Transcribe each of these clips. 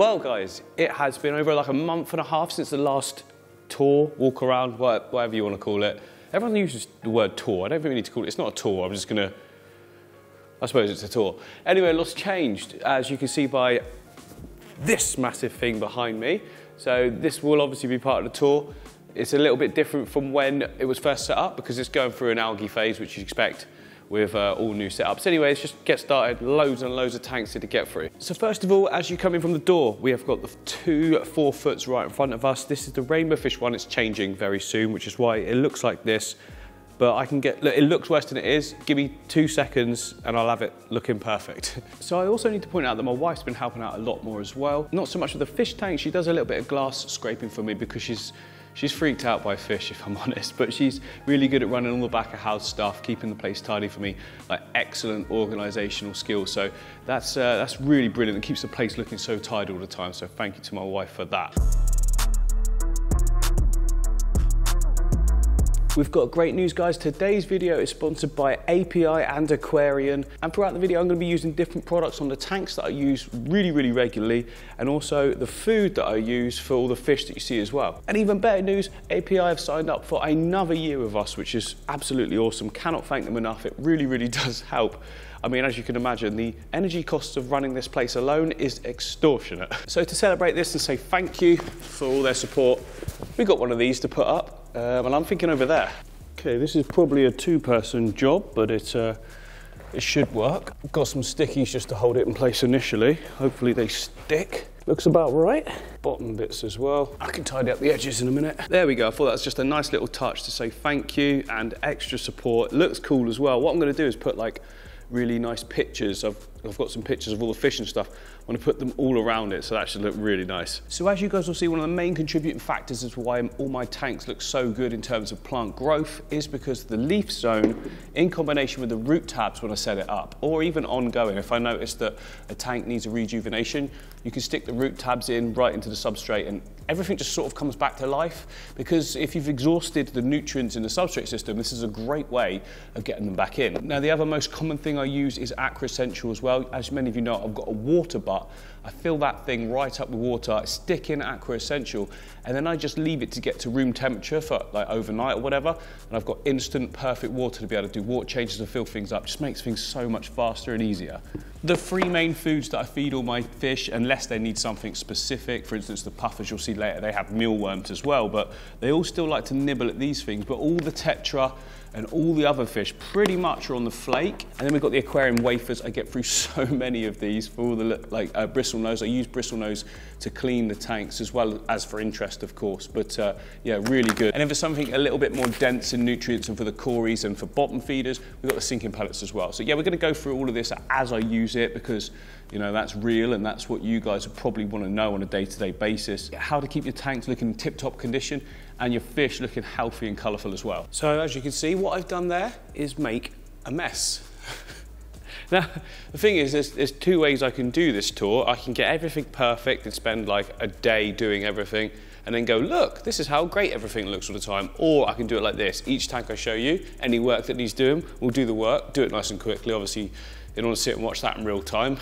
Well, guys, it has been over like a month and a half since the last tour, walk around, whatever you want to call it. Everyone uses the word tour. I don't think we need to call it. It's not a tour. I'm just gonna. I suppose it's a tour. Anyway, lot's changed, as you can see by this massive thing behind me. So this will obviously be part of the tour. It's a little bit different from when it was first set up because it's going through an algae phase, which you'd expect with uh, all new setups. Anyway, let's just get started. Loads and loads of tanks here to get through. So first of all, as you come in from the door, we have got the two four foots right in front of us. This is the rainbow fish one. It's changing very soon, which is why it looks like this. But I can get, look, it looks worse than it is. Give me two seconds and I'll have it looking perfect. so I also need to point out that my wife's been helping out a lot more as well. Not so much with the fish tank, she does a little bit of glass scraping for me because she's She's freaked out by fish, if I'm honest, but she's really good at running all the back of house stuff, keeping the place tidy for me, like excellent organisational skills. So that's, uh, that's really brilliant. It keeps the place looking so tidy all the time. So thank you to my wife for that. We've got great news guys. Today's video is sponsored by API and Aquarian. And throughout the video, I'm gonna be using different products on the tanks that I use really, really regularly, and also the food that I use for all the fish that you see as well. And even better news, API have signed up for another year with us, which is absolutely awesome. Cannot thank them enough. It really, really does help. I mean, as you can imagine, the energy costs of running this place alone is extortionate. So to celebrate this and say thank you for all their support, we got one of these to put up um, and I'm thinking over there. Okay, this is probably a two-person job, but it, uh, it should work. Got some stickies just to hold it in place initially. Hopefully they stick. Looks about right. Bottom bits as well. I can tidy up the edges in a minute. There we go. I thought that was just a nice little touch to say thank you and extra support. Looks cool as well. What I'm going to do is put like really nice pictures. I've, I've got some pictures of all the fish and stuff. I want to put them all around it so that should look really nice. So as you guys will see, one of the main contributing factors as why all my tanks look so good in terms of plant growth is because the leaf zone in combination with the root tabs when I set it up, or even ongoing, if I notice that a tank needs a rejuvenation, you can stick the root tabs in right into the substrate and everything just sort of comes back to life because if you've exhausted the nutrients in the substrate system, this is a great way of getting them back in. Now, the other most common thing I use is Aqua Essential as well. As many of you know, I've got a water butt. I fill that thing right up with water, I stick in Aqua Essential, and then I just leave it to get to room temperature for like overnight or whatever. And I've got instant perfect water to be able to do water changes and fill things up. Just makes things so much faster and easier. The three main foods that I feed all my fish, unless they need something specific, for instance, the puffers you'll see later, they have mealworms as well, but they all still like to nibble at these things. But all the tetra, and all the other fish pretty much are on the flake. And then we've got the aquarium wafers. I get through so many of these for all the like uh, bristle nose. I use bristle nose to clean the tanks as well as for interest, of course. But uh, yeah, really good. And then for something a little bit more dense in nutrients and for the cories and for bottom feeders, we've got the sinking pellets as well. So yeah, we're going to go through all of this as I use it because you know that's real and that's what you guys probably want to know on a day-to-day -day basis. How to keep your tanks looking tip-top condition and your fish looking healthy and colourful as well. So as you can see, what I've done there is make a mess. now, the thing is, there's, there's two ways I can do this tour. I can get everything perfect and spend like a day doing everything and then go, look, this is how great everything looks all the time. Or I can do it like this. Each tank I show you, any work that needs doing, we'll do the work, do it nice and quickly. Obviously, in order to sit and watch that in real time.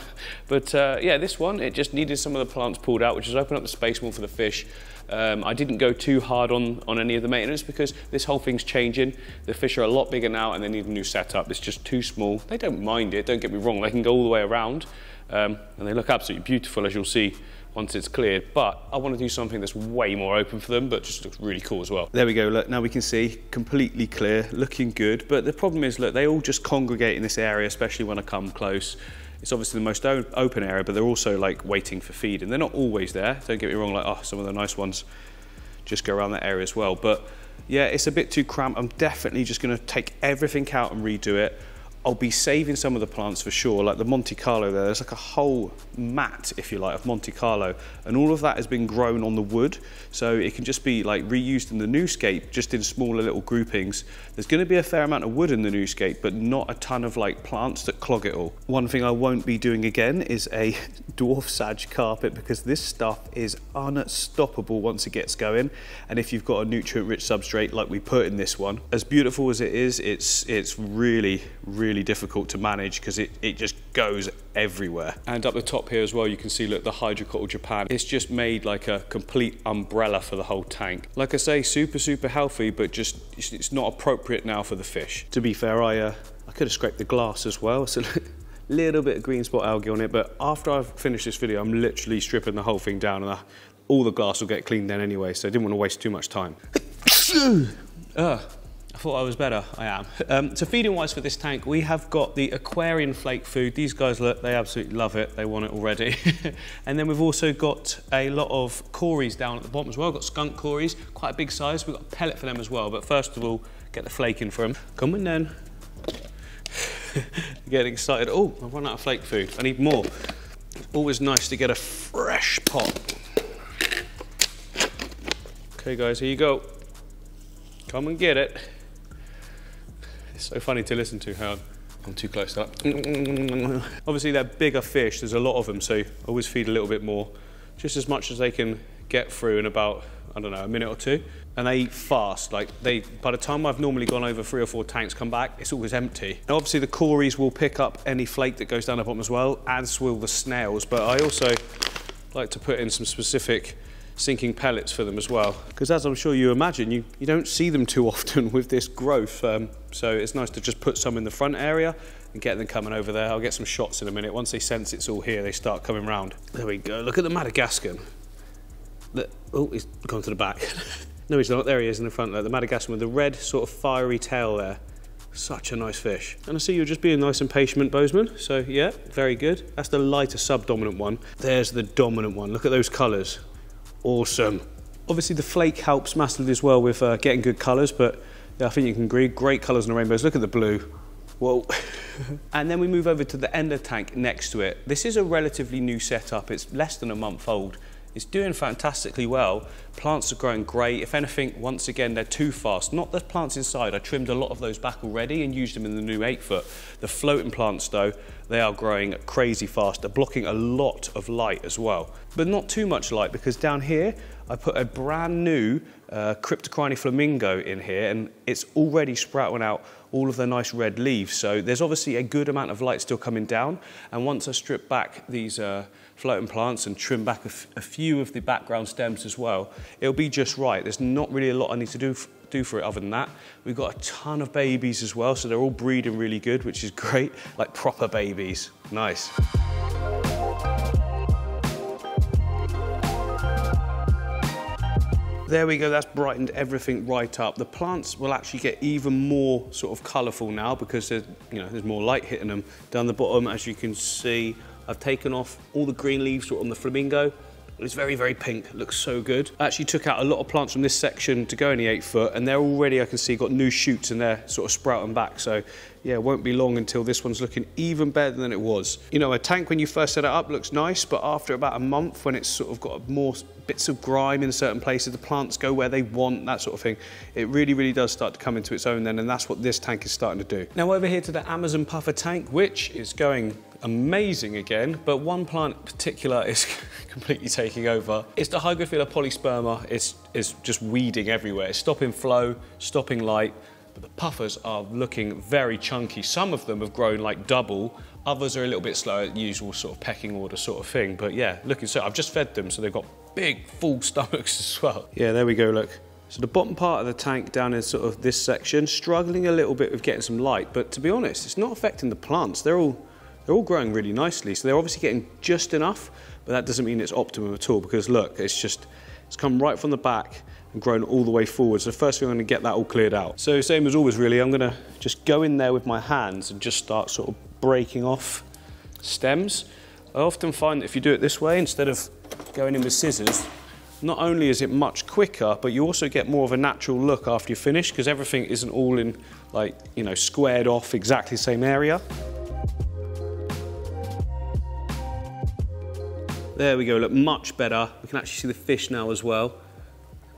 But uh, yeah, this one, it just needed some of the plants pulled out, which has opened up the space more for the fish. Um, I didn't go too hard on, on any of the maintenance because this whole thing's changing. The fish are a lot bigger now and they need a new setup. It's just too small. They don't mind it, don't get me wrong. They can go all the way around um, and they look absolutely beautiful as you'll see once it's cleared. But I want to do something that's way more open for them, but just looks really cool as well. There we go, look, now we can see completely clear, looking good. But the problem is, look, they all just congregate in this area, especially when I come close. It's obviously the most open area, but they're also like waiting for feed, and they're not always there. Don't get me wrong, like, oh, some of the nice ones just go around that area as well. But yeah, it's a bit too cramped. I'm definitely just gonna take everything out and redo it. I'll be saving some of the plants for sure, like the Monte Carlo there. There's like a whole mat, if you like, of Monte Carlo, and all of that has been grown on the wood, so it can just be like reused in the new scape, just in smaller little groupings. There's going to be a fair amount of wood in the new scape, but not a ton of like plants that clog it all. One thing I won't be doing again is a dwarf sag carpet because this stuff is unstoppable once it gets going, and if you've got a nutrient-rich substrate like we put in this one, as beautiful as it is, it's it's really really really difficult to manage because it, it just goes everywhere. And up the top here as well, you can see, look, the Hydrocotyle Japan. It's just made like a complete umbrella for the whole tank. Like I say, super, super healthy, but just it's not appropriate now for the fish. To be fair, I, uh, I could have scraped the glass as well. So a little bit of green spot algae on it, but after I've finished this video, I'm literally stripping the whole thing down and I, all the glass will get cleaned then anyway, so I didn't want to waste too much time. uh, I thought I was better, I am. Um, so feeding wise for this tank, we have got the Aquarian flake food. These guys, look, they absolutely love it. They want it already. and then we've also got a lot of cories down at the bottom as well. We've got skunk cories, quite a big size. We've got a pellet for them as well. But first of all, get the flake in for them. Come in then. Getting excited. Oh, I've run out of flake food. I need more. Always nice to get a fresh pot. Okay, guys, here you go. Come and get it. It's so funny to listen to how I'm too close to that. Obviously, they're bigger fish. There's a lot of them, so always feed a little bit more. Just as much as they can get through in about, I don't know, a minute or two and they eat fast. Like they, by the time I've normally gone over three or four tanks, come back, it's always empty. Now obviously the cories will pick up any flake that goes down the bottom as well, as will the snails. But I also like to put in some specific sinking pellets for them as well. Because as I'm sure you imagine, you, you don't see them too often with this growth. Um, so it's nice to just put some in the front area and get them coming over there. I'll get some shots in a minute. Once they sense it's all here, they start coming round. There we go. Look at the Madagascan. Look, oh, he's gone to the back. No, he's not. There he is in the front there, the Madagascar with the red sort of fiery tail there. Such a nice fish. And I see you're just being nice and patient, Boeseman. So yeah, very good. That's the lighter subdominant one. There's the dominant one. Look at those colours. Awesome. Obviously the flake helps massively as well with uh, getting good colours, but yeah, I think you can agree. Great colours in the rainbows. Look at the blue. Whoa. and then we move over to the end of tank next to it. This is a relatively new setup. It's less than a month old. It's doing fantastically well. Plants are growing great. If anything, once again, they're too fast. Not the plants inside. I trimmed a lot of those back already and used them in the new 8 foot. The floating plants, though, they are growing crazy fast. They're blocking a lot of light as well. But not too much light because down here, I put a brand new uh, flamingo in here and it's already sprouting out all of the nice red leaves. So there's obviously a good amount of light still coming down. And once I strip back these uh, floating plants and trim back a, few of the background stems as well, it'll be just right. There's not really a lot I need to do do for it other than that. We've got a ton of babies as well, so they're all breeding really good, which is great, like proper babies. Nice. There we go, that's brightened everything right up. The plants will actually get even more sort of colourful now because you know, there's more light hitting them. Down the bottom, as you can see, I've taken off all the green leaves on the flamingo. It's very, very pink, looks so good. I actually took out a lot of plants from this section to go in the eight foot and they're already, I can see, got new shoots and they're sort of sprouting back. So yeah, it won't be long until this one's looking even better than it was. You know, a tank when you first set it up looks nice, but after about a month when it's sort of got more bits of grime in certain places, the plants go where they want, that sort of thing, it really, really does start to come into its own then, and that's what this tank is starting to do. Now over here to the Amazon Puffer tank, which is going amazing again, but one plant in particular is completely taking over. It's the Hygrophila polysperma. It's, it's just weeding everywhere. It's stopping flow, stopping light, but the puffers are looking very chunky. Some of them have grown like double, others are a little bit slower, usual sort of pecking order sort of thing. But yeah, looking so, I've just fed them, so they've got big, full stomachs as well. Yeah, there we go, look. So the bottom part of the tank down in sort of this section, struggling a little bit with getting some light, but to be honest, it's not affecting the plants. They're all they're all growing really nicely. So they're obviously getting just enough, but that doesn't mean it's optimum at all because look, it's just, it's come right from the back and grown all the way forward. So first thing I'm gonna get that all cleared out. So same as always really, I'm gonna just go in there with my hands and just start sort of breaking off stems. I often find that if you do it this way, instead of going in with scissors, not only is it much quicker, but you also get more of a natural look after you finish because everything isn't all in like, you know, squared off exactly the same area. There we go, look much better. We can actually see the fish now as well.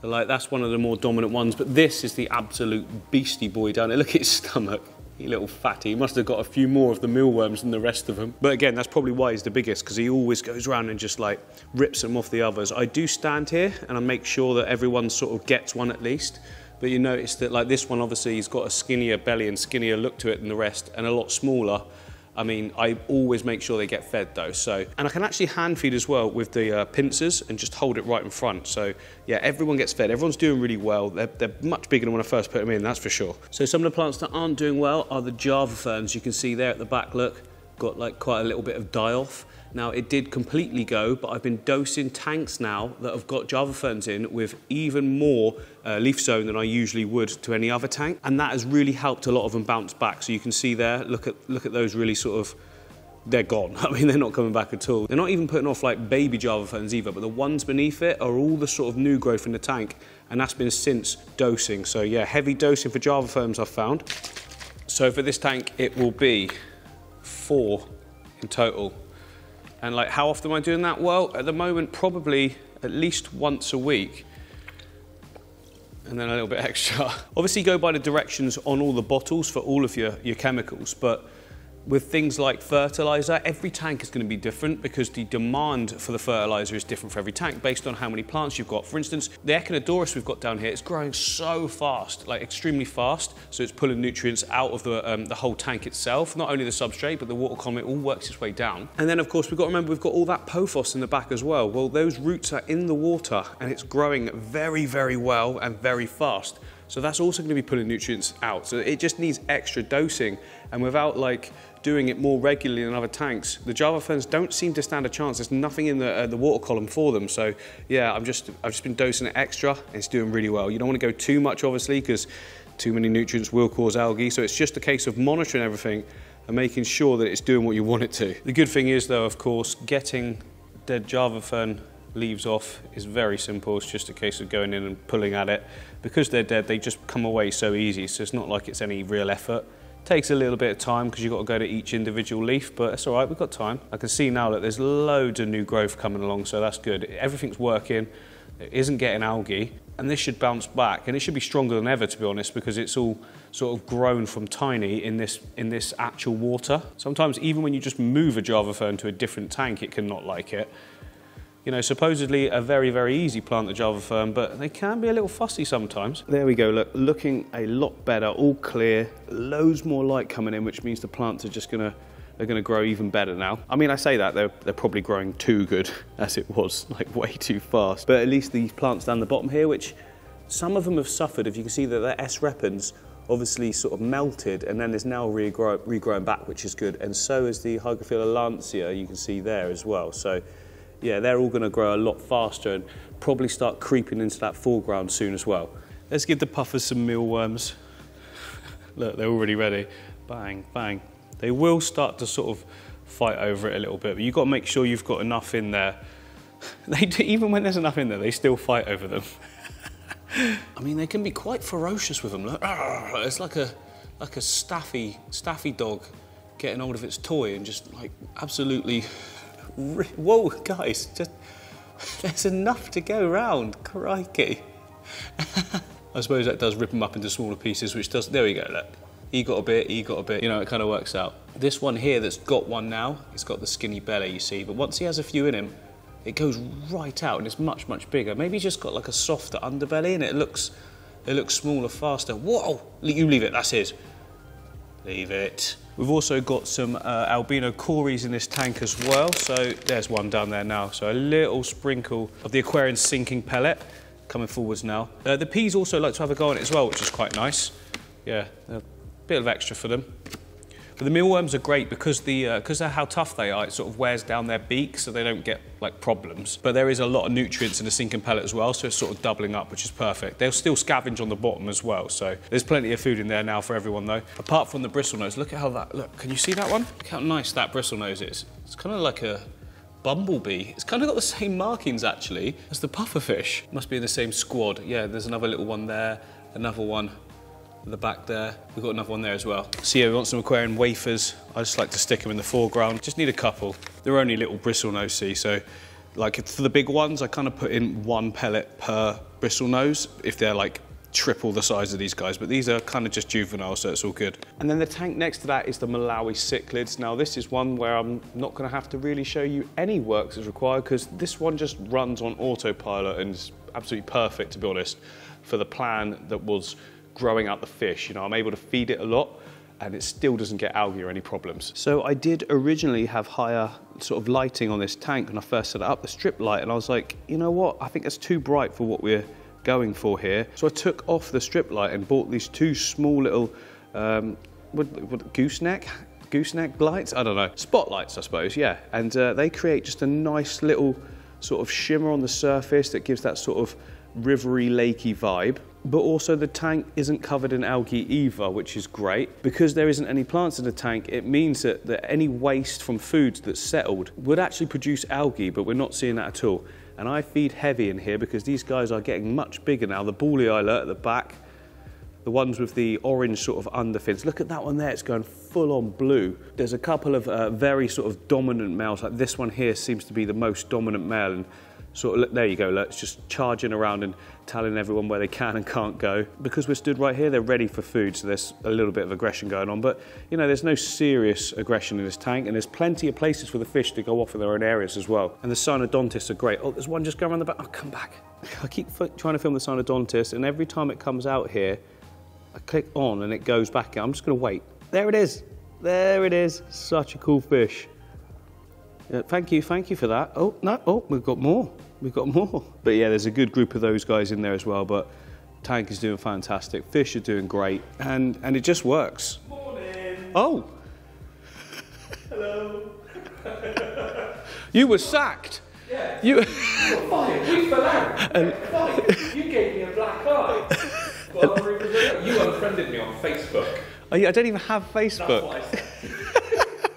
Like that's one of the more dominant ones, but this is the absolute beastie boy down there. Look at his stomach. You little fatty. He must have got a few more of the mealworms than the rest of them. But again, that's probably why he's the biggest, because he always goes around and just like rips them off the others. I do stand here and I make sure that everyone sort of gets one at least. but you notice that like this one obviously he's got a skinnier belly and skinnier look to it than the rest and a lot smaller. I mean, I always make sure they get fed though. So, and I can actually hand feed as well with the uh, pincers and just hold it right in front. So, yeah, everyone gets fed. Everyone's doing really well. They're, they're much bigger than when I first put them in, that's for sure. So, some of the plants that aren't doing well are the Java ferns. You can see there at the back, look, got like quite a little bit of die off. Now it did completely go, but I've been dosing tanks now that have got Java ferns in with even more uh, leaf zone than I usually would to any other tank. And that has really helped a lot of them bounce back. So you can see there, look at, look at those really sort of they're gone. I mean, they're not coming back at all. They're not even putting off like baby Java ferns either, but the ones beneath it are all the sort of new growth in the tank, and that's been since dosing. So yeah, heavy dosing for Java ferns I've found. So for this tank, it will be four in total and like, how often am I doing that? Well, at the moment, probably at least once a week. And then a little bit extra. Obviously, go by the directions on all the bottles for all of your, your chemicals, but with things like fertilizer, every tank is going to be different because the demand for the fertilizer is different for every tank based on how many plants you've got. For instance, the Echinodorus we've got down here, it's growing so fast, like extremely fast, so it's pulling nutrients out of the, um, the whole tank itself, not only the substrate, but the water column, it all works its way down. And then, of course, we've got to remember we've got all that pothos in the back as well. Well, those roots are in the water and it's growing very, very well and very fast. So that's also going to be pulling nutrients out. So it just needs extra dosing. And without like doing it more regularly than other tanks, the Java ferns don't seem to stand a chance. There's nothing in the, uh, the water column for them. So yeah, I'm just, I've just been dosing it extra. And it's doing really well. You don't want to go too much, obviously, because too many nutrients will cause algae. So it's just a case of monitoring everything and making sure that it's doing what you want it to. The good thing is though, of course, getting dead Java fern leaves off is very simple. It's just a case of going in and pulling at it. Because they're dead, they just come away so easy, so it's not like it's any real effort. Takes a little bit of time because you've got to go to each individual leaf, but it's all right, we've got time. I can see now that there's loads of new growth coming along, so that's good. Everything's working, it isn't getting algae, and this should bounce back, and it should be stronger than ever, to be honest, because it's all sort of grown from tiny in this, in this actual water. Sometimes even when you just move a Java fern to a different tank, it can not like it you know, supposedly a very, very easy plant, the Java fern, but they can be a little fussy sometimes. There we go, look, looking a lot better, all clear, loads more light coming in, which means the plants are just gonna they're to grow even better now. I mean, I say that, they're, they're probably growing too good as it was, like way too fast. But at least these plants down the bottom here, which some of them have suffered, if you can see that their S. repens obviously sort of melted and then is now regrow, regrowing back, which is good. And so is the Hygrophila lancea, you can see there as well. So yeah, they're all going to grow a lot faster and probably start creeping into that foreground soon as well. Let's give the puffers some mealworms. Look, they're already ready. Bang, bang. They will start to sort of fight over it a little bit, but you've got to make sure you've got enough in there. They do, even when there's enough in there, they still fight over them. I mean, they can be quite ferocious with them. Look, it's like a like a staffy staffy dog getting hold of its toy and just like absolutely Whoa, guys, just there's enough to go around. Crikey. I suppose that does rip them up into smaller pieces, which does. There we go. Look, he got a bit, he got a bit. You know, it kind of works out. This one here that's got one now, it's got the skinny belly, you see. But once he has a few in him, it goes right out and it's much, much bigger. Maybe he's just got like a softer underbelly and it looks, it looks smaller, faster. Whoa! You leave it. That's his. Leave it. We've also got some uh, albino cories in this tank as well. So there's one down there now. So a little sprinkle of the Aquarian sinking pellet coming forwards now. Uh, the peas also like to have a go on it as well, which is quite nice. Yeah, a bit of extra for them. But the mealworms are great because the because uh, of how tough they are, it sort of wears down their beak so they don't get like problems. But there is a lot of nutrients in the sinking pellet as well, so it's sort of doubling up, which is perfect. They'll still scavenge on the bottom as well, so there's plenty of food in there now for everyone though. Apart from the bristlenose, look at how that look. Can you see that one? Look how nice that bristlenose is. It's kind of like a bumblebee. It's kind of got the same markings actually as the pufferfish. Must be in the same squad. Yeah, there's another little one there, another one the back there. We've got another one there as well. Yeah, we want some aquarium wafers. I just like to stick them in the foreground. Just need a couple. They're only little bristle nose, see, so like for the big ones, I kind of put in one pellet per bristle nose if they're like triple the size of these guys, but these are kind of just juvenile, so it's all good. And then the tank next to that is the Malawi cichlids. Now this is one where I'm not gonna have to really show you any works as required because this one just runs on autopilot and is absolutely perfect to be honest. for the plan that was growing out the fish. You know, I'm able to feed it a lot and it still doesn't get algae or any problems. So I did originally have higher sort of lighting on this tank when I first set it up, the strip light, and I was like, you know what, I think it's too bright for what we're going for here. So I took off the strip light and bought these two small little, um, what, what, gooseneck? Gooseneck lights? I don't know. Spotlights, I suppose, yeah. And uh, they create just a nice little sort of shimmer on the surface that gives that sort of rivery, lakey vibe but also the tank isn't covered in algae either, which is great. Because there isn't any plants in the tank, it means that, that any waste from foods that's settled would actually produce algae, but we're not seeing that at all. And I feed heavy in here because these guys are getting much bigger now. The Ballii Islet at the back, the ones with the orange sort of underfins. Look at that one there, it's going full on blue. There's a couple of uh, very sort of dominant males, like this one here seems to be the most dominant male. And sort of, there you go, let's just charging around and telling everyone where they can and can't go. Because we're stood right here, they're ready for food, so there's a little bit of aggression going on. But, you know, there's no serious aggression in this tank, and there's plenty of places for the fish to go off in their own areas as well. And the cynodontists are great. Oh, there's one just going around the back. Oh, come back. I keep trying to film the synodontis, and every time it comes out here, I click on and it goes back. I'm just going to wait. There it is. There it is. Such a cool fish. Uh, thank you, thank you for that. Oh, no, oh, we've got more. We've got more. But yeah, there's a good group of those guys in there as well. But Tank is doing fantastic. Fish are doing great. And, and it just works. Morning. Oh. Hello. you were sacked. Yeah. You. You're fired. You fell out. And fired. You gave me a black eye. Well, you unfriended me on Facebook. Oh, I don't even have Facebook. That's what I said.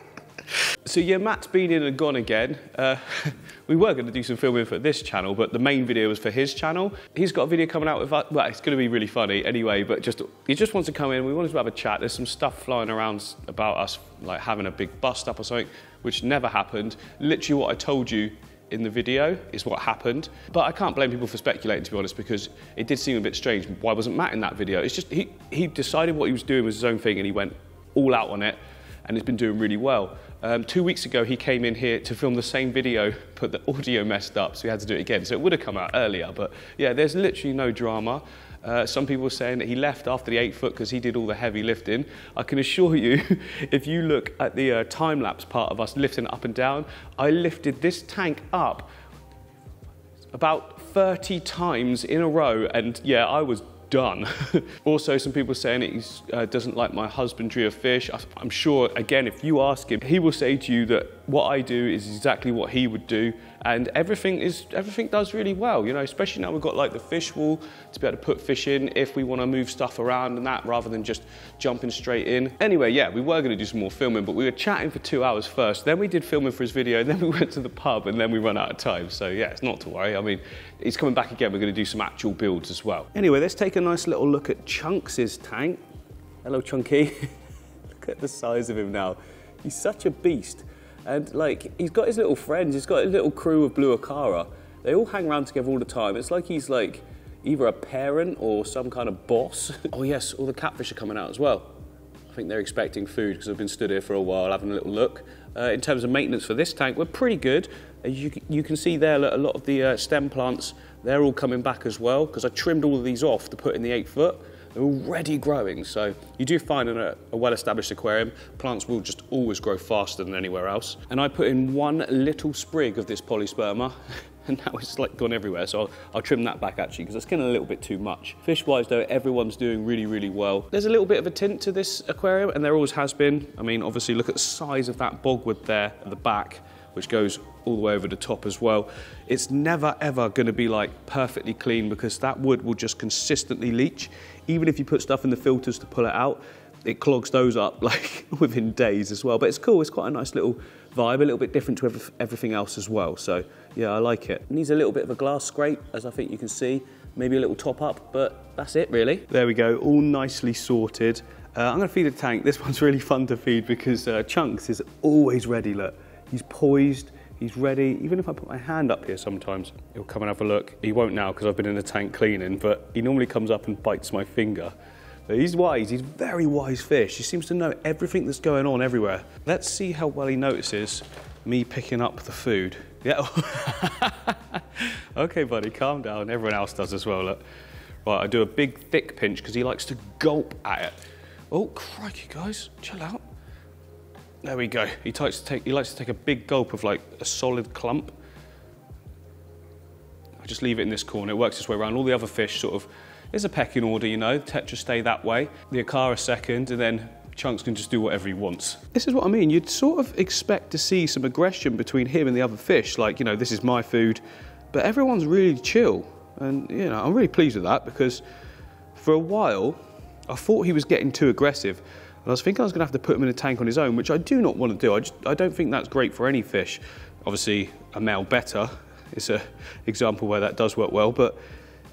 So yeah, Matt's been in and gone again. Uh, we were going to do some filming for this channel, but the main video was for his channel. He's got a video coming out with us. Well, it's going to be really funny anyway, but just he just wants to come in. We wanted to have a chat. There's some stuff flying around about us, like having a big bust up or something, which never happened. Literally what I told you in the video is what happened. But I can't blame people for speculating, to be honest, because it did seem a bit strange. Why wasn't Matt in that video? It's just he, he decided what he was doing was his own thing and he went all out on it and it's been doing really well. Um, two weeks ago, he came in here to film the same video, but the audio messed up, so he had to do it again. So it would have come out earlier, but yeah, there's literally no drama. Uh, some people were saying that he left after the eight foot because he did all the heavy lifting. I can assure you, if you look at the uh, time lapse part of us lifting up and down, I lifted this tank up about 30 times in a row, and yeah, I was done. also, some people saying he uh, doesn't like my husbandry of fish. I'm sure, again, if you ask him, he will say to you that what I do is exactly what he would do and everything is everything does really well you know especially now we've got like the fish wall to be able to put fish in if we want to move stuff around and that rather than just jumping straight in. Anyway yeah we were going to do some more filming but we were chatting for two hours first. Then we did filming for his video then we went to the pub and then we run out of time. So yeah it's not to worry. I mean he's coming back again. We're going to do some actual builds as well. Anyway let's take a nice little look at chunks's tank. Hello chunky. Look at the size of him now. He's such a beast and like he's got his little friends, he's got his little crew of Blue Acara. They all hang around together all the time. It's like he's like either a parent or some kind of boss. oh yes, all the catfish are coming out as well. I think they're expecting food because I've been stood here for a while having a little look. Uh, in terms of maintenance for this tank, we're pretty good. As you, you can see there, a lot of the uh, stem plants, they're all coming back as well because I trimmed all of these off to put in the eight foot. Already growing. So you do find in a, a well-established aquarium, plants will just always grow faster than anywhere else. And I put in one little sprig of this polysperma and now it's like gone everywhere. So I'll, I'll trim that back actually because it's getting a little bit too much. Fish-wise though, everyone's doing really, really well. There's a little bit of a tint to this aquarium and there always has been. I mean, obviously look at the size of that bogwood there at the back which goes all the way over the top as well. It's never ever going to be like perfectly clean because that wood will just consistently leach. Even if you put stuff in the filters to pull it out, it clogs those up like within days as well. But it's cool, it's quite a nice little vibe, a little bit different to every, everything else as well. So yeah, I like it. Needs a little bit of a glass scrape, as I think you can see. Maybe a little top up, but that's it really. There we go, all nicely sorted. Uh, I'm gonna feed a tank. This one's really fun to feed because uh, Chunks is always ready, look. He's poised, he's ready. Even if I put my hand up here sometimes, he'll come and have a look. He won't now because I've been in the tank cleaning, but he normally comes up and bites my finger. But he's wise, he's very wise fish. He seems to know everything that's going on everywhere. Let's see how well he notices me picking up the food. Yeah. okay, buddy, calm down. Everyone else does as well. Look. Right, I do a big thick pinch because he likes to gulp at it. Oh, crikey, guys, chill out. There we go. He likes to take, he likes to take a big gulp of like a solid clump. I just leave it in this corner. It works its way around. All the other fish sort of, there's a pecking order, you know. Tetra stay that way. The Acara second, and then Chunks can just do whatever he wants. This is what I mean. You'd sort of expect to see some aggression between him and the other fish. Like, you know, this is my food. But everyone's really chill. And, you know, I'm really pleased with that because for a while, I thought he was getting too aggressive. And I was thinking I was going to have to put him in a tank on his own, which I do not want to do. I, just, I don't think that's great for any fish. Obviously, a male betta is an example where that does work well, but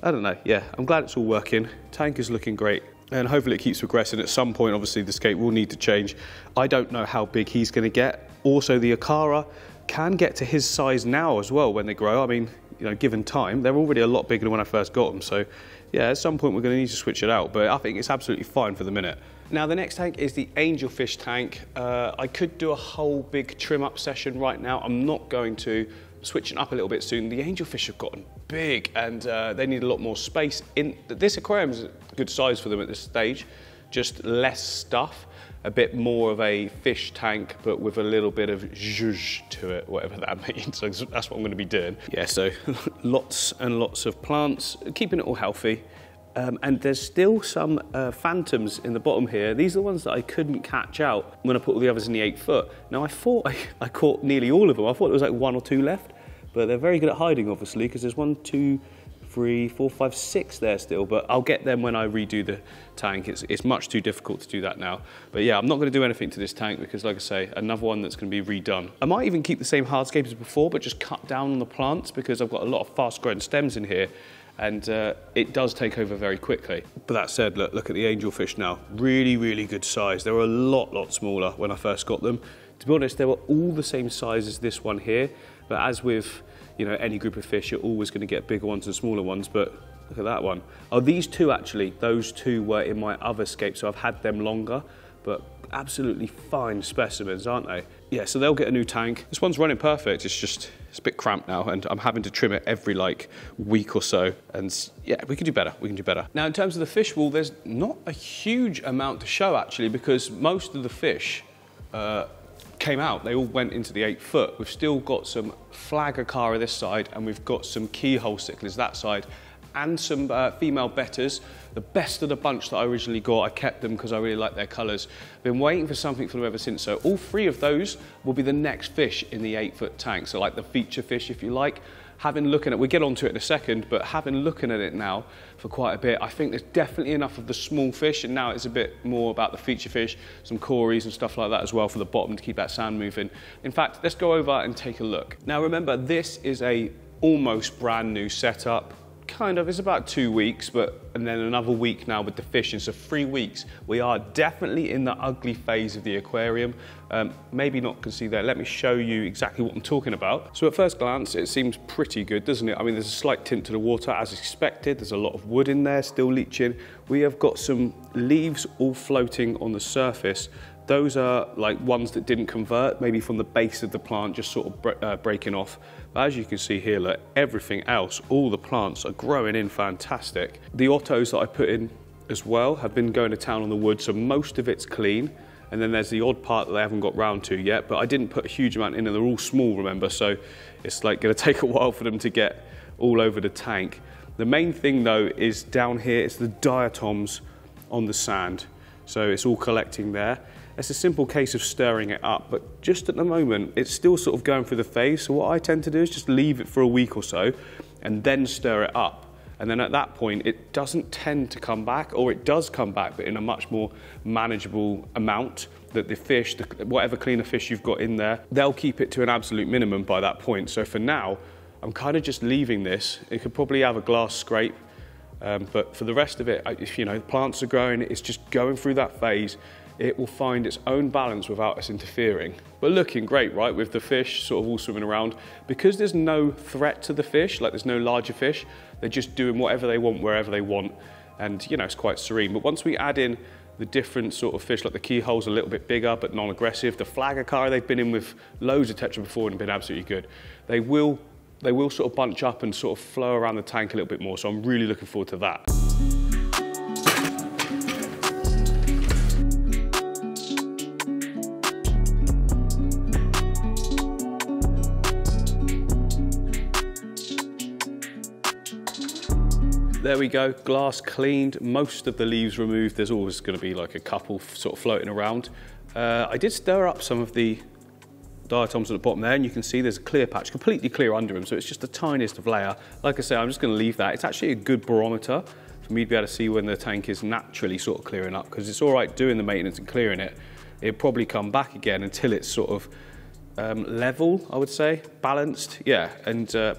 I don't know. Yeah, I'm glad it's all working. Tank is looking great. And hopefully it keeps progressing. At some point, obviously, the scape will need to change. I don't know how big he's going to get. Also, the Acara can get to his size now as well when they grow. I mean, you know, given time, they're already a lot bigger than when I first got them. So, yeah, at some point we're going to need to switch it out. But I think it's absolutely fine for the minute. Now the next tank is the angelfish tank. Uh, I could do a whole big trim up session right now. I'm not going to. Switching up a little bit soon. The angelfish have gotten big and uh, they need a lot more space. In This aquarium is a good size for them at this stage, just less stuff a bit more of a fish tank, but with a little bit of zhuzh to it, whatever that means. So that's what I'm going to be doing. Yeah, so lots and lots of plants, keeping it all healthy. Um, and there's still some uh, phantoms in the bottom here. These are the ones that I couldn't catch out when I put all the others in the eight foot. Now I thought I, I caught nearly all of them. I thought there was like one or two left, but they're very good at hiding obviously because there's one, two, three, four, five, six there still, but I'll get them when I redo the tank. It's, it's much too difficult to do that now. But yeah, I'm not going to do anything to this tank because like I say, another one that's going to be redone. I might even keep the same hardscape as before, but just cut down on the plants because I've got a lot of fast growing stems in here and uh, it does take over very quickly. But that said, look, look at the angelfish now. Really, really good size. They were a lot, lot smaller when I first got them. To be honest, they were all the same size as this one here, but as with you know any group of fish, you're always going to get bigger ones and smaller ones. But look at that one. Oh, these two actually, those two were in my other scape, so I've had them longer, but absolutely fine specimens, aren't they? Yeah, so they'll get a new tank. This one's running perfect. It's just it's a bit cramped now, and I'm having to trim it every like week or so. And yeah, we can do better. We can do better. Now, in terms of the fish wall, there's not a huge amount to show actually, because most of the fish. Uh, came out, they all went into the eight foot. We've still got some flag Acara this side and we've got some keyhole cichlids that side and some uh, female bettas. The best of the bunch that I originally got, I kept them because I really like their colours. Been waiting for something from them ever since. So all three of those will be the next fish in the eight foot tank. So like the feature fish, if you like. Having looking at, we'll get onto it in a second, but having looking at it now for quite a bit, I think there's definitely enough of the small fish, and now it's a bit more about the feature fish, some cories and stuff like that as well for the bottom to keep that sand moving. In fact, let's go over and take a look. Now remember, this is a almost brand new setup kind of, it's about two weeks, but and then another week now with the fishing, so three weeks. We are definitely in the ugly phase of the aquarium. Um, maybe not can see there. Let me show you exactly what I'm talking about. So at first glance, it seems pretty good, doesn't it? I mean, there's a slight tint to the water as expected. There's a lot of wood in there still leaching. We have got some leaves all floating on the surface. Those are like ones that didn't convert, maybe from the base of the plant, just sort of uh, breaking off. But as you can see here, look, everything else, all the plants are growing in fantastic. The ottos that I put in as well have been going to town on the wood, so most of it's clean. And then there's the odd part that they haven't got round to yet, but I didn't put a huge amount in and they're all small, remember, so it's like gonna take a while for them to get all over the tank. The main thing though is down here, it's the diatoms on the sand. So it's all collecting there. It's a simple case of stirring it up, but just at the moment, it's still sort of going through the phase. So what I tend to do is just leave it for a week or so and then stir it up. And then at that point, it doesn't tend to come back, or it does come back, but in a much more manageable amount that the fish, the, whatever cleaner fish you've got in there, they'll keep it to an absolute minimum by that point. So for now, I'm kind of just leaving this. It could probably have a glass scrape, um, but for the rest of it, if you know, plants are growing, it's just going through that phase it will find its own balance without us interfering. But looking great, right, with the fish sort of all swimming around. Because there's no threat to the fish, like there's no larger fish, they're just doing whatever they want, wherever they want. And, you know, it's quite serene. But once we add in the different sort of fish, like the keyhole's a little bit bigger but non-aggressive, the flag Acara, they've been in with loads of tetra before and been absolutely good. They will, they will sort of bunch up and sort of flow around the tank a little bit more. So I'm really looking forward to that. There we go, glass cleaned, most of the leaves removed. There's always gonna be like a couple sort of floating around. Uh, I did stir up some of the diatoms at the bottom there and you can see there's a clear patch, completely clear under them, so it's just the tiniest of layer. Like I say, I'm just gonna leave that. It's actually a good barometer for me to be able to see when the tank is naturally sort of clearing up because it's all right doing the maintenance and clearing it. It'll probably come back again until it's sort of um, level, I would say, balanced, yeah, and uh,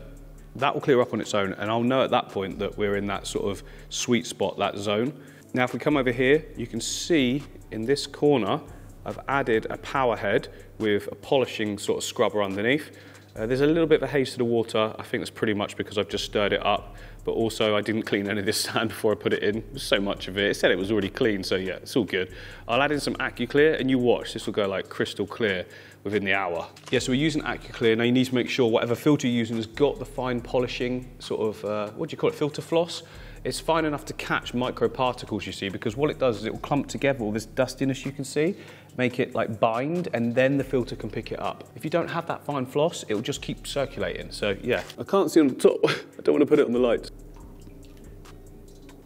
that will clear up on its own and I'll know at that point that we're in that sort of sweet spot, that zone. Now if we come over here, you can see in this corner, I've added a power head with a polishing sort of scrubber underneath. Uh, there's a little bit of haze to the water. I think that's pretty much because I've just stirred it up, but also I didn't clean any of this sand before I put it in. so much of it. It said it was already clean, so yeah, it's all good. I'll add in some AccuClear and you watch, this will go like crystal clear within the hour. Yeah, so we're using AccuClear. Now you need to make sure whatever filter you're using has got the fine polishing sort of, uh, what do you call it, filter floss? It's fine enough to catch microparticles, you see, because what it does is it will clump together all this dustiness you can see, make it like bind, and then the filter can pick it up. If you don't have that fine floss, it will just keep circulating. So yeah. I can't see on the top. I don't want to put it on the light.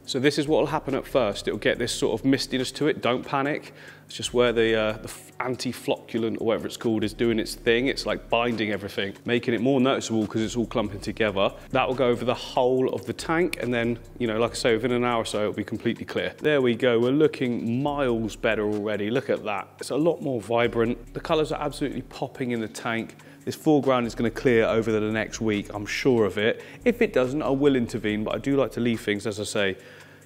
So this is what will happen at first. It'll get this sort of mistiness to it. Don't panic. It's just where the, uh, the anti-flocculant or whatever it's called is doing its thing. It's like binding everything, making it more noticeable because it's all clumping together. That will go over the whole of the tank and then, you know, like I say, within an hour or so, it'll be completely clear. There we go. We're looking miles better already. Look at that. It's a lot more vibrant. The colors are absolutely popping in the tank. This foreground is going to clear over the next week, I'm sure of it. If it doesn't, I will intervene, but I do like to leave things, as I say,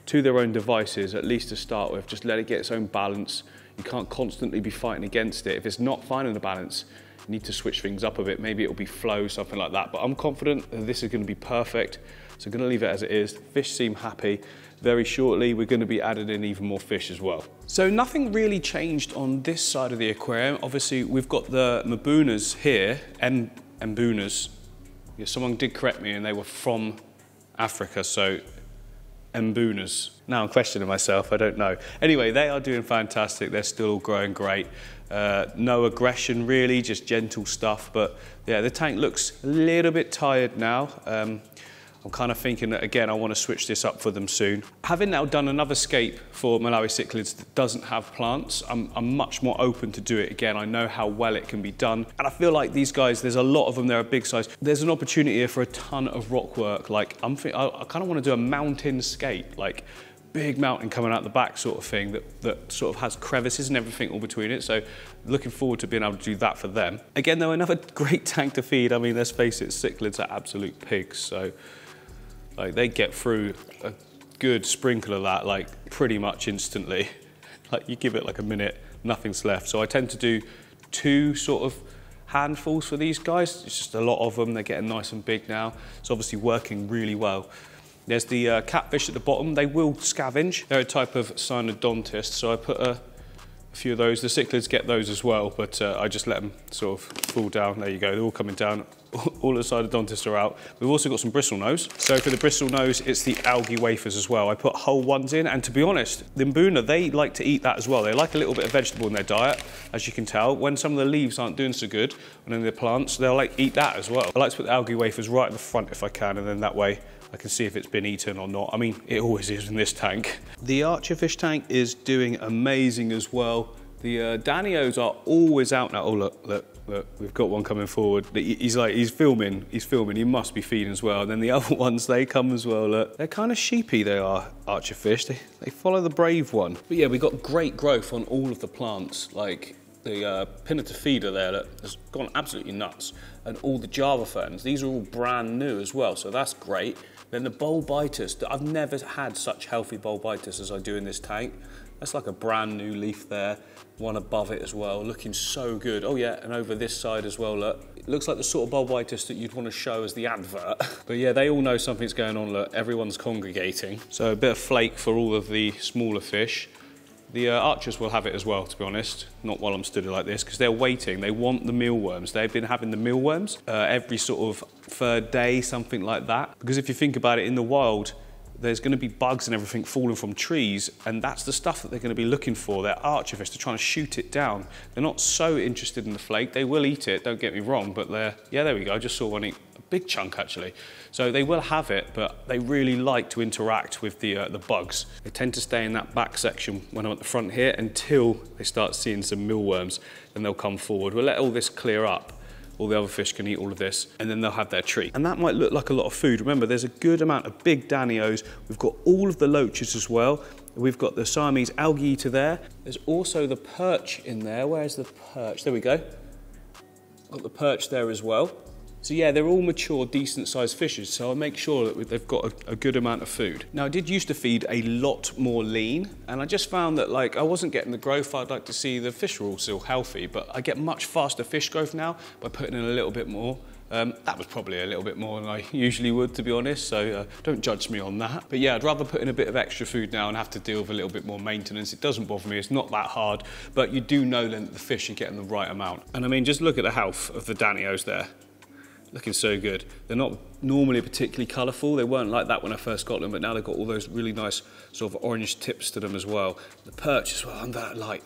to their own devices, at least to start with. Just let it get its own balance. You can't constantly be fighting against it. If it's not finding the balance, you need to switch things up a bit. Maybe it'll be flow, something like that. But I'm confident that this is going to be perfect. So I'm going to leave it as it is. Fish seem happy. Very shortly, we're going to be adding in even more fish as well. So nothing really changed on this side of the aquarium. Obviously, we've got the Mabunas here, M Mbunas. Yeah, someone did correct me and they were from Africa, so Mbunas. Now I'm questioning myself, I don't know. Anyway, they are doing fantastic. They're still growing great. Uh, no aggression really, just gentle stuff. But yeah, the tank looks a little bit tired now. Um, I'm kind of thinking that, again, I want to switch this up for them soon. Having now done another scape for Malawi cichlids that doesn't have plants, I'm, I'm, much more open to do it again. I know how well it can be done. And I feel like these guys, there's a lot of them, they're a big size. There's an opportunity here for a ton of rock work. Like, I'm I, I kind of want to do a mountain scape, like big mountain coming out the back sort of thing that, that sort of has crevices and everything all between it. So looking forward to being able to do that for them. Again, though, another great tank to feed. I mean, let's face it, cichlids are absolute pigs. So like they get through a good sprinkle of that like pretty much instantly. like you give it like a minute, nothing's left. So I tend to do two sort of handfuls for these guys. It's just a lot of them. They're getting nice and big now. It's obviously working really well. There's the uh, catfish at the bottom. They will scavenge. They're a type of synodontis, so I put a, a few of those. The cichlids get those as well, but uh, I just let them sort of fall down. There you go. They're all coming down all the synodontis are out. We've also got some bristle nose. So for the bristle nose, it's the algae wafers as well. I put whole ones in, and to be honest, the mbuna, they like to eat that as well. They like a little bit of vegetable in their diet, as you can tell. When some of the leaves aren't doing so good, and then the plants, they'll like eat that as well. I like to put the algae wafers right at the front if I can, and then that way I can see if it's been eaten or not. I mean, it always is in this tank. The archerfish tank is doing amazing as well. The uh, Danios are always out now. Oh, look, look, look, we've got one coming forward. He's like, he's filming, he's filming, he must be feeding as well. And then the other ones, they come as well, look. They're kind of sheepy, they are, archerfish. They, they follow the brave one. But yeah, we've got great growth on all of the plants. Like the uh, feeder there that has gone absolutely nuts. And all the Java ferns, these are all brand new as well, so that's great. Then the Bolbitis, I've never had such healthy Bolbitis as I do in this tank. That's like a brand new leaf there one above it as well, looking so good. Oh yeah, and over this side as well, look. It looks like the sort of Bolbitis that you'd want to show as the advert. but yeah, they all know something's going on, look. Everyone's congregating. So a bit of flake for all of the smaller fish. The uh, archers will have it as well, to be honest. Not while I'm stood like this, because they're waiting. They want the mealworms. They've been having the mealworms uh, every sort of third day, something like that. Because if you think about it, in the wild, there's going to be bugs and everything falling from trees, and that's the stuff that they're going to be looking for. They're archerfish, they're trying to shoot it down. They're not so interested in the flake. They will eat it, don't get me wrong, but they're, yeah, there we go. I just saw one eat a big chunk actually. So they will have it, but they really like to interact with the, uh, the bugs. They tend to stay in that back section when I'm at the front here until they start seeing some mealworms, then they'll come forward. We'll let all this clear up all the other fish can eat all of this, and then they'll have their treat. And that might look like a lot of food. Remember, there's a good amount of big danios. We've got all of the loaches as well. We've got the Siamese algae eater there. There's also the perch in there. Where's the perch? There we go. Got the perch there as well. So yeah, they're all mature, decent sized fishes, so I make sure that they've got a, a, good amount of food. Now I did used to feed a lot more lean, and I just found that like I wasn't getting the growth I'd like to see. The fish were all still healthy, but I get much faster fish growth now by putting in a little bit more. Um, that was probably a little bit more than I usually would, to be honest, so uh, don't judge me on that. But yeah, I'd rather put in a bit of extra food now and have to deal with a little bit more maintenance. It doesn't bother me, it's not that hard, but you do know then that the fish are getting the right amount. And I mean, just look at the health of the Danios there looking so good. They're not normally particularly colourful. They weren't like that when I first got them, but now they've got all those really nice sort of orange tips to them as well. The perch as well, under that light,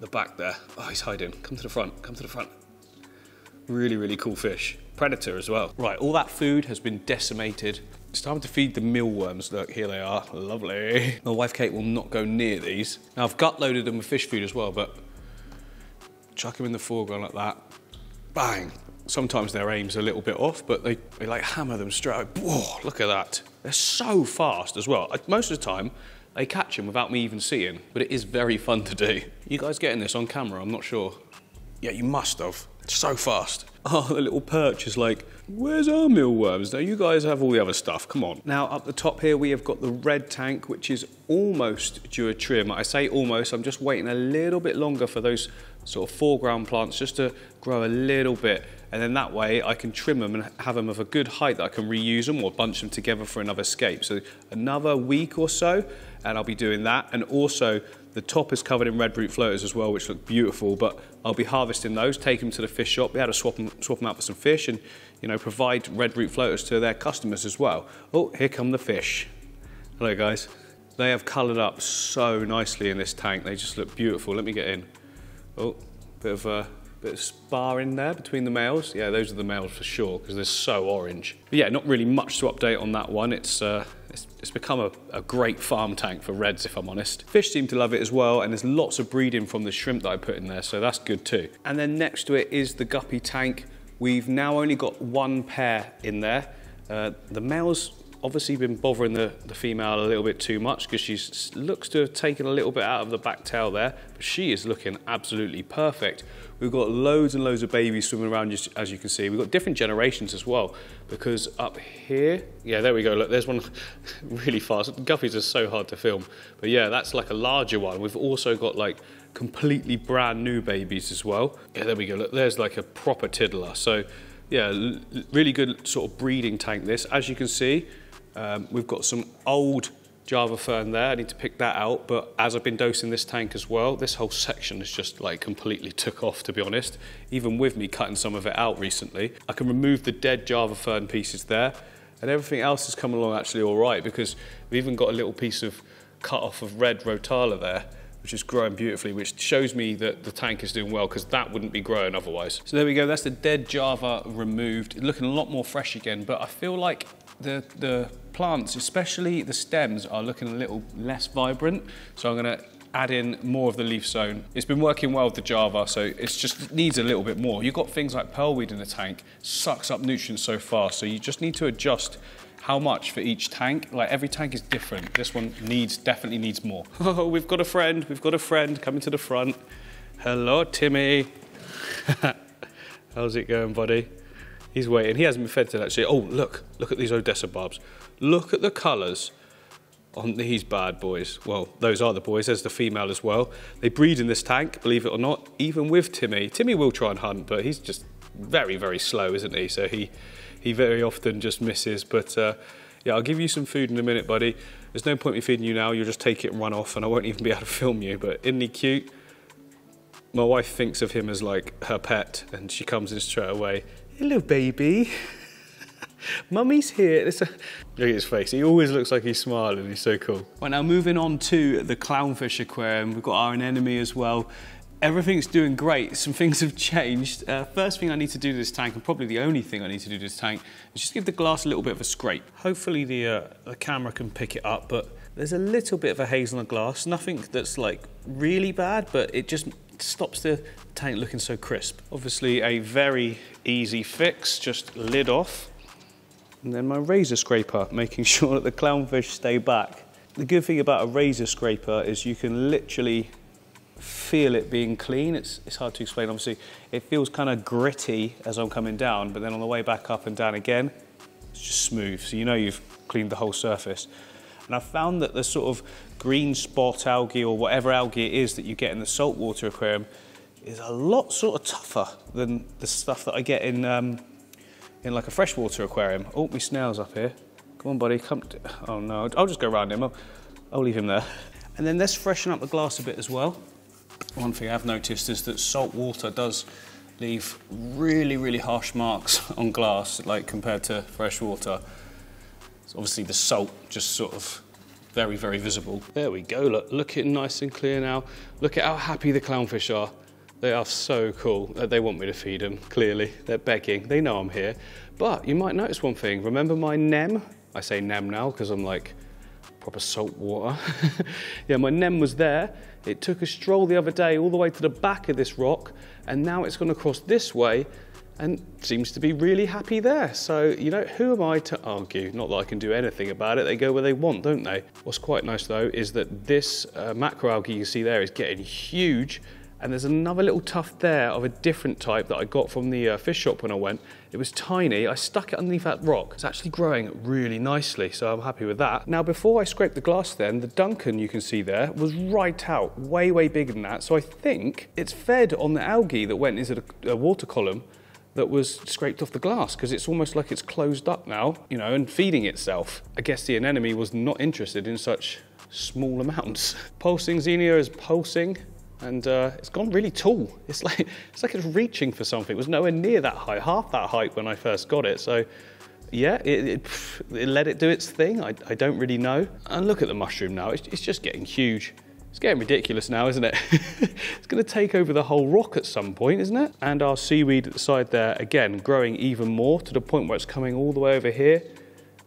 the back there. Oh, he's hiding. Come to the front, come to the front. Really, really cool fish. Predator as well. Right, all that food has been decimated. It's time to feed the mealworms. Look, here they are. Lovely. My wife Kate will not go near these. Now, I've gut loaded them with fish food as well, but chuck them in the foreground like that. Bang, sometimes their aim's a little bit off, but they, they like hammer them straight. Whoa, look at that. They're so fast as well. Most of the time, they catch them without me even seeing, but it is very fun to do. You guys getting this on camera? I'm not sure. Yeah, you must have. So fast. Oh, the little perch is like, where's our mealworms? Now you guys have all the other stuff, come on. Now up the top here we have got the red tank, which is almost due a trim. I say almost, I'm just waiting a little bit longer for those sort of foreground plants just to grow a little bit and then that way I can trim them and have them of a good height that I can reuse them or bunch them together for another scape. So another week or so, and I'll be doing that. And also the top is covered in red root floaters as well, which look beautiful, but I'll be harvesting those, take them to the fish shop, be able to swap them, swap them out for some fish and, you know, provide red root floaters to their customers as well. Oh, here come the fish. Hello guys. They have coloured up so nicely in this tank. They just look beautiful. Let me get in. Oh, bit of a bit of spar in there between the males. Yeah, those are the males for sure because they're so orange. But yeah, not really much to update on that one. It's uh, it's, it's, become a, a, great farm tank for reds, if I'm honest. Fish seem to love it as well, and there's lots of breeding from the shrimp that I put in there, so that's good too. And then next to it is the guppy tank. We've now only got one pair in there. Uh, the males obviously been bothering the, the female a little bit too much because she looks to have taken a little bit out of the back tail there, but she is looking absolutely perfect. We've got loads and loads of babies swimming around, as you can see. We've got different generations as well, because up here, yeah, there we go. Look, there's one really fast. Guppies are so hard to film, but yeah, that's like a larger one. We've also got like completely brand new babies as well. Yeah, there we go. Look, there's like a proper tiddler. So yeah, really good sort of breeding tank this. As you can see, um, we've got some old Java fern there. I need to pick that out. But as I've been dosing this tank as well, this whole section has just like completely took off, to be honest. Even with me cutting some of it out recently, I can remove the dead Java fern pieces there. And everything else has come along actually all right because we've even got a little piece of cut off of red rotala there which is growing beautifully, which shows me that the tank is doing well because that wouldn't be growing otherwise. So there we go, that's the dead Java removed. Looking a lot more fresh again, but I feel like the, the plants, especially the stems, are looking a little less vibrant. So I'm gonna add in more of the leaf zone. It's been working well with the Java, so it just needs a little bit more. You've got things like pearlweed in the tank, sucks up nutrients so fast, so you just need to adjust how much for each tank. Like every tank is different. This one needs, definitely needs more. Oh, we've got a friend, we've got a friend coming to the front. Hello, Timmy. How's it going, buddy? He's waiting. He hasn't been fed to actually. Oh, look, look at these Odessa barbs. Look at the colours on these bad boys. Well, those are the boys. There's the female as well. They breed in this tank, believe it or not, even with Timmy. Timmy will try and hunt, but he's just very, very slow, isn't he? So he, he very often just misses. But uh, yeah, I'll give you some food in a minute, buddy. There's no point me feeding you now. You'll just take it and run off, and I won't even be able to film you. But isn't he cute? My wife thinks of him as like her pet, and she comes in straight away. Hello, baby. Mummy's here. A... Look at his face. He always looks like he's smiling. He's so cool. Right now, moving on to the clownfish aquarium. We've got our anemone as well. Everything's doing great. Some things have changed. Uh, first thing I need to do to this tank, and probably the only thing I need to do to this tank, is just give the glass a little bit of a scrape. Hopefully the, uh, the camera can pick it up, but there's a little bit of a haze on the glass. Nothing that's like really bad, but it just stops the tank looking so crisp. Obviously a very easy fix, just lid off. And then my razor scraper, making sure that the clownfish stay back. The good thing about a razor scraper is you can literally feel it being clean. It's, it's hard to explain, obviously. It feels kind of gritty as I'm coming down, but then on the way back up and down again, it's just smooth. So you know you've cleaned the whole surface. And I found that the sort of green spot algae or whatever algae it is that you get in the saltwater aquarium is a lot sort of tougher than the stuff that I get in um, in like a freshwater aquarium. Oh, my snail's up here. Come on, buddy, come. oh no, I'll just go around him. I'll, I'll leave him there. And then let's freshen up the glass a bit as well. One thing I've noticed is that salt water does leave really, really harsh marks on glass, like compared to fresh water. Obviously the salt just sort of very, very visible. There we go, look, look it nice and clear now. Look at how happy the clownfish are. They are so cool. Uh, they want me to feed them, clearly. They're begging, they know I'm here. But you might notice one thing. Remember my nem? I say nem now because I'm like proper salt water. yeah, my nem was there. It took a stroll the other day all the way to the back of this rock and now it's gone across this way and seems to be really happy there. So, you know, who am I to argue? Not that I can do anything about it. They go where they want, don't they? What's quite nice though is that this uh, macroalgae you see there is getting huge and there's another little tuft there of a different type that I got from the uh, fish shop when I went. It was tiny. I stuck it underneath that rock. It's actually growing really nicely, so I'm happy with that. Now, before I scrape the glass then, the Duncan you can see there was right out, way, way bigger than that. So I think it's fed on the algae that went into the water column that was scraped off the glass because it's almost like it's closed up now, you know, and feeding itself. I guess the anemone was not interested in such small amounts. Pulsing Xenia is pulsing and uh, it's gone really tall. It's like, it's like it's reaching for something. It was nowhere near that high, half that height when I first got it. So yeah, it, it, it let it do its thing. I, I, don't really know. And look at the mushroom now. It's, it's just getting huge. It's getting ridiculous now, isn't it? it's going to take over the whole rock at some point, isn't it? And our seaweed at the side there, again, growing even more to the point where it's coming all the way over here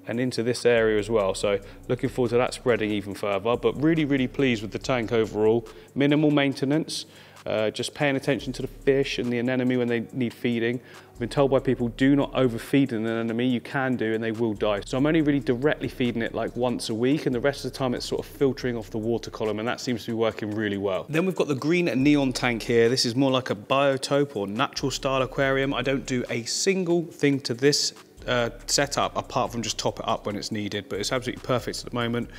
and into this area as well. So looking forward to that spreading even further, but really, really pleased with the tank overall. Minimal maintenance, uh, just paying attention to the fish and the anemone when they need feeding. I've been told by people do not overfeed an anemone, you can do and they will die. So I'm only really directly feeding it like once a week and the rest of the time it's sort of filtering off the water column and that seems to be working really well. Then we've got the green neon tank here. This is more like a biotope or natural style aquarium. I don't do a single thing to this uh, setup apart from just top it up when it's needed, but it's absolutely perfect at the moment.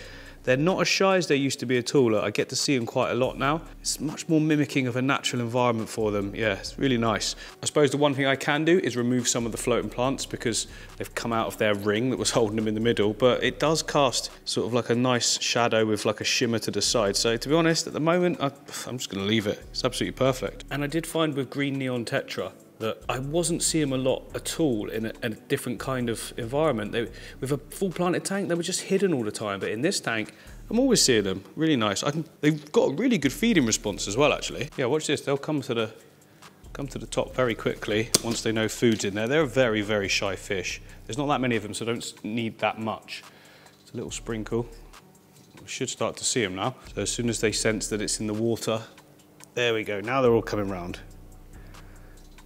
They're not as shy as they used to be at all. I get to see them quite a lot now. It's much more mimicking of a natural environment for them. Yeah, it's really nice. I suppose the one thing I can do is remove some of the floating plants because they've come out of their ring that was holding them in the middle, but it does cast sort of like a nice shadow with like a shimmer to the side. So to be honest, at the moment, I, I'm just going to leave it. It's absolutely perfect. And I did find with green neon tetra, that I wasn't seeing them a lot at all in a, a different kind of environment. They, with a full planted tank, they were just hidden all the time. But in this tank, I'm always seeing them. Really nice. Can, they've got a really good feeding response as well, actually. Yeah, watch this. They'll come to the come to the top very quickly once they know food's in there. They're a very, very shy fish. There's not that many of them, so don't need that much. It's a little sprinkle. We should start to see them now. So as soon as they sense that it's in the water, there we go. Now they're all coming round.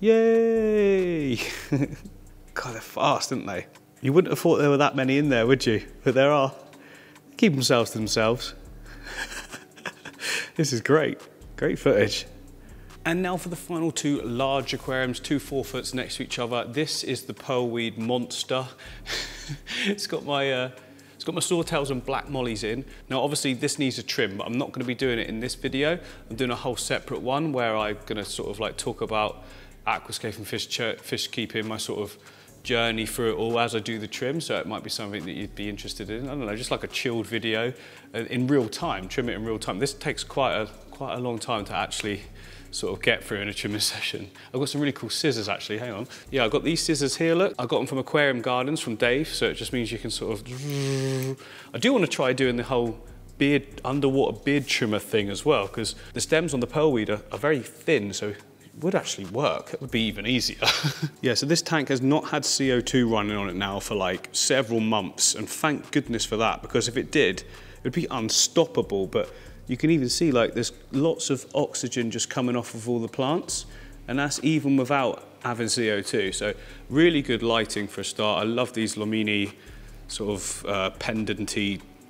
Yay! God, they're fast, aren't they? You wouldn't have thought there were that many in there, would you? But there are. Keep themselves to themselves. this is great. Great footage. And now for the final two large aquariums, two four foots next to each other. This is the pearlweed monster. it's got my uh, it's got my swordtails and black mollies in. Now obviously this needs a trim, but I'm not going to be doing it in this video. I'm doing a whole separate one where I'm going to sort of like talk about aquascape and fish, fish keeping, my sort of journey through it all as I do the trim. So it might be something that you'd be interested in. I don't know, just like a chilled video uh, in real time, trim it in real time. This takes quite a, quite a long time to actually sort of get through in a trimming session. I've got some really cool scissors actually, hang on. Yeah, I've got these scissors here, look. I got them from Aquarium Gardens from Dave, so it just means you can sort of... I do want to try doing the whole beard, underwater beard trimmer thing as well, because the stems on the pearlweed are, are very thin, so would actually work. It would be even easier. yeah, so this tank has not had CO2 running on it now for like several months, and thank goodness for that, because if it did, it would be unstoppable. But you can even see like there's lots of oxygen just coming off of all the plants, and that's even without having CO2. So really good lighting for a start. I love these Lumini sort of uh,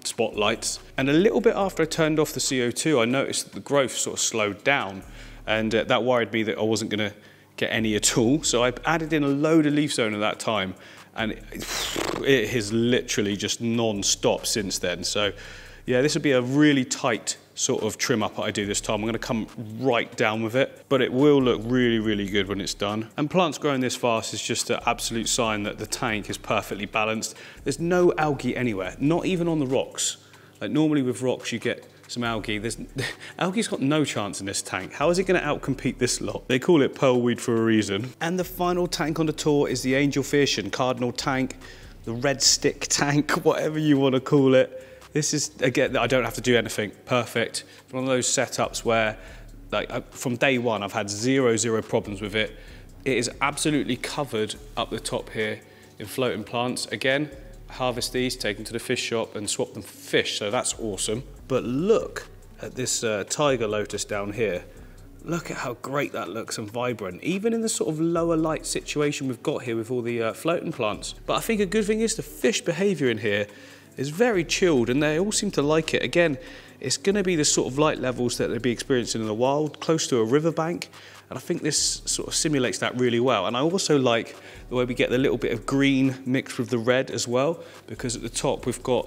spotlights. And a little bit after I turned off the CO2, I noticed that the growth sort of slowed down. And uh, that worried me that I wasn't going to get any at all. So I added in a load of leaf zone at that time. And it, it has literally just non-stop since then. So yeah, this would be a really tight sort of trim up I do this time. I'm going to come right down with it, but it will look really, really good when it's done. And plants growing this fast is just an absolute sign that the tank is perfectly balanced. There's no algae anywhere, not even on the rocks. Like normally with rocks you get some algae. There's algae's got no chance in this tank. How is it going to outcompete this lot? They call it pearlweed for a reason. And the final tank on the tour is the angelfish and cardinal tank, the red stick tank, whatever you want to call it. This is, again, I don't have to do anything. Perfect. One of those setups where, like, from day one, I've had zero, zero problems with it. It is absolutely covered up the top here in floating plants. Again, harvest these, take them to the fish shop and swap them for fish, so that's awesome. But look at this uh, tiger lotus down here. Look at how great that looks and vibrant, even in the sort of lower light situation we've got here with all the uh, floating plants. But I think a good thing is the fish behaviour in here is very chilled and they all seem to like it. Again, it's going to be the sort of light levels that they'd be experiencing in the wild, close to a riverbank. And I think this sort of simulates that really well. And I also like the way we get the little bit of green mixed with the red as well, because at the top we've got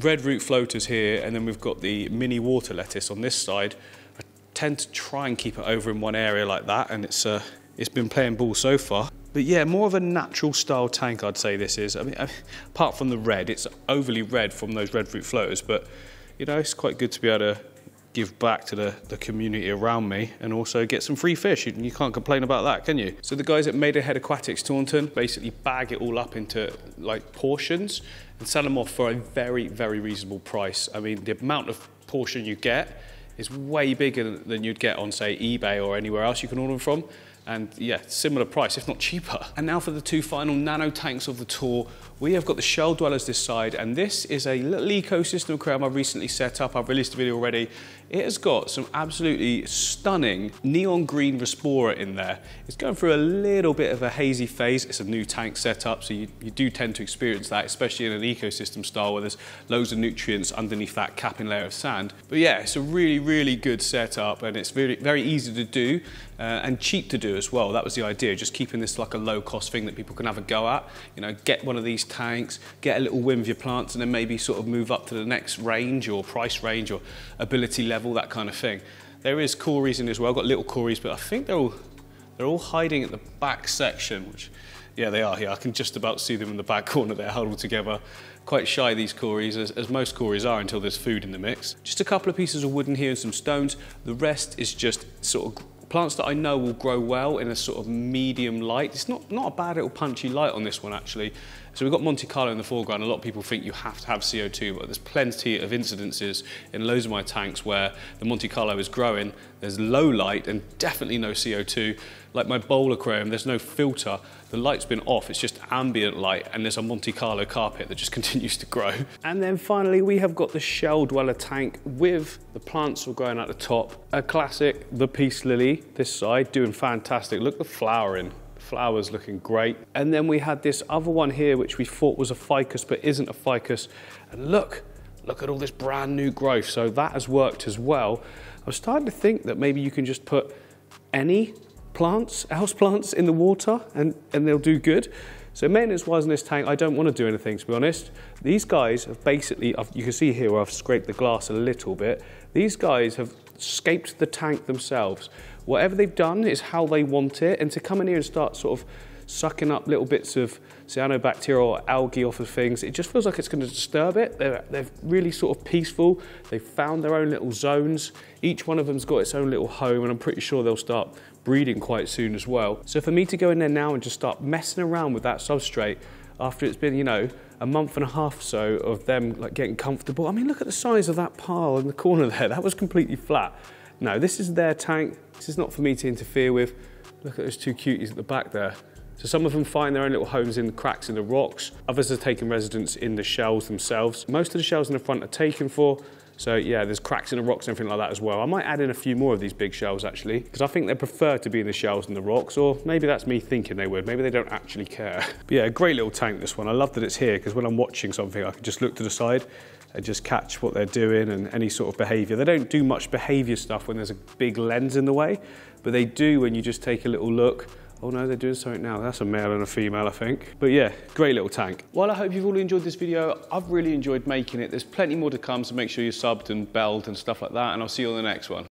red root floaters here, and then we've got the mini water lettuce on this side. I tend to try and keep it over in one area like that, and it's, uh, it's been playing ball so far. But yeah, more of a natural style tank, I'd say this is. I mean, apart from the red, it's overly red from those red root floaters, but you know, it's quite good to be able to give back to the, the community around me and also get some free fish. You, you can't complain about that, can you? So the guys at Maidenhead Aquatics Taunton basically bag it all up into like portions and sell them off for a very, very reasonable price. I mean, the amount of portion you get is way bigger than you'd get on, say, eBay or anywhere else you can order them from and yeah, similar price, if not cheaper. And now for the two final nano tanks of the tour. We have got the shell dwellers this side, and this is a little ecosystem aquarium I've recently set up. I've released a video already. It has got some absolutely stunning neon green Rasbora in there. It's going through a little bit of a hazy phase. It's a new tank setup, so you, you do tend to experience that, especially in an ecosystem style where there's loads of nutrients underneath that capping layer of sand. But yeah, it's a really, really good setup, and it's very, very easy to do uh, and cheap to do as well. That was the idea, just keeping this like a low cost thing that people can have a go at. You know, get one of these tanks, get a little win of your plants, and then maybe sort of move up to the next range or price range or ability level, that kind of thing. There is cories in as well. I've got little cories, but I think they're all they're all hiding at the back section, which yeah, they are here. I can just about see them in the back corner there, huddled together. Quite shy, these cories, as, as, most cories are until there's food in the mix. Just a couple of pieces of wood in here and some stones. The rest is just sort of Plants that I know will grow well in a sort of medium light. It's not, not a bad little punchy light on this one actually. So we've got Monte Carlo in the foreground. A lot of people think you have to have CO2, but there's plenty of incidences in loads of my tanks where the Monte Carlo is growing, there's low light and definitely no CO2. Like my bowl aquarium, there's no filter. The light's been off, it's just ambient light, and there's a Monte Carlo carpet that just continues to grow. And then finally, we have got the shell dweller tank with the plants all growing at the top. A classic, the peace lily, this side, doing fantastic. Look the flowering flowers looking great. And then we had this other one here, which we thought was a ficus, but isn't a ficus. And look, look at all this brand new growth. So that has worked as well. I was starting to think that maybe you can just put any plants, house plants in the water and, and they'll do good. So maintenance wise in this tank, I don't want to do anything to be honest. These guys have basically, you can see here where I've scraped the glass a little bit. These guys have scaped the tank themselves. Whatever they've done is how they want it, and to come in here and start sort of sucking up little bits of cyanobacteria or algae off of things, it just feels like it's going to disturb it. They're, they're really sort of peaceful. They've found their own little zones. Each one of them's got its own little home, and I'm pretty sure they'll start breeding quite soon as well. So for me to go in there now and just start messing around with that substrate after it's been, you know, a month and a half so of them like getting comfortable. I mean, look at the size of that pile in the corner there. That was completely flat. No, this is their tank. This is not for me to interfere with. Look at those two cuties at the back there. So some of them find their own little homes in the cracks in the rocks. Others are taking residence in the shells themselves. Most of the shells in the front are taken for. So yeah, there's cracks in the rocks and everything like that as well. I might add in a few more of these big shells actually, because I think they prefer to be in the shells than the rocks, or maybe that's me thinking they would. Maybe they don't actually care. But yeah, great little tank this one. I love that it's here, because when I'm watching something, I can just look to the side and just catch what they're doing and any sort of behavior. They don't do much behavior stuff when there's a big lens in the way, but they do when you just take a little look Oh no, they're doing something now. That's a male and a female, I think. But yeah, great little tank. Well, I hope you've all enjoyed this video. I've really enjoyed making it. There's plenty more to come, so make sure you're subbed and belled and stuff like that, and I'll see you on the next one.